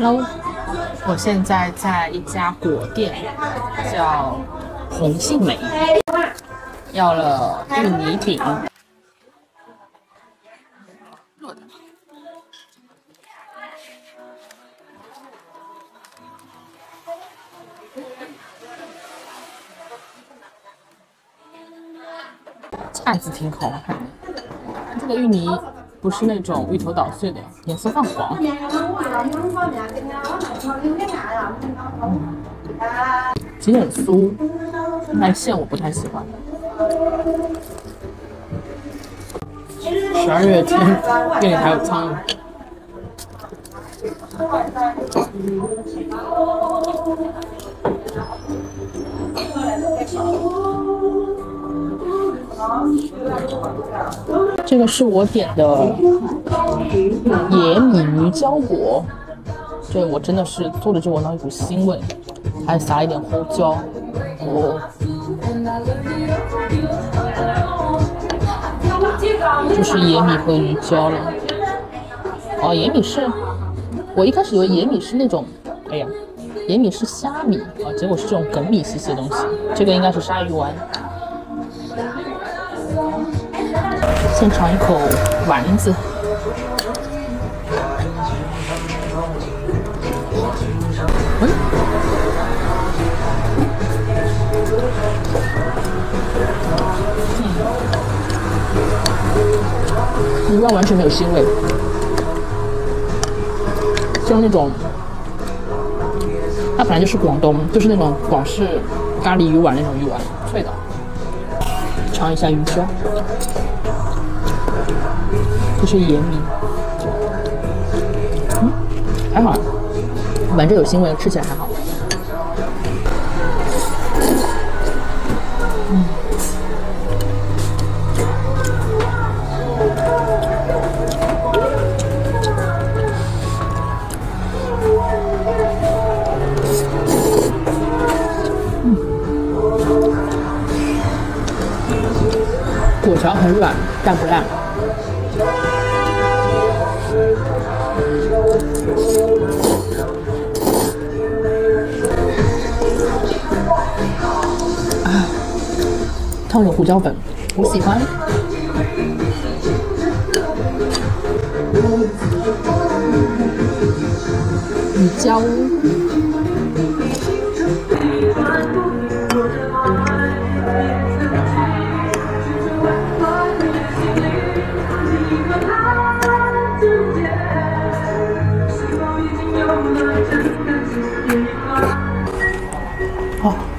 Hello，我现在在一家果店，叫红杏美，要了芋泥饼。热的。架子挺好看的，这个芋泥不是那种芋头捣碎的，颜色泛黄。其实很酥，但馅我不太喜欢。十二月天店里还有苍蝇。这个是我点的野米鱼胶果，这我真的是做的就闻到一股腥味，还撒了一点胡椒，哦，就是野米和鱼胶了。哦，野米是，我一开始以为野米是那种，哎呀，野米是虾米啊，结果是这种梗米兮兮的东西，这个应该是鲨鱼丸。先尝一口丸子，嗯，鱼丸完全没有腥味，像那种，它本来就是广东，就是那种广式咖喱鱼丸那种鱼丸，脆的。尝一下鱼胶。这是盐米，嗯，还好，闻着有腥味，吃起来还好。嗯，果条很软，但不烂。烫有胡椒粉，我喜欢。鱼胶。哦。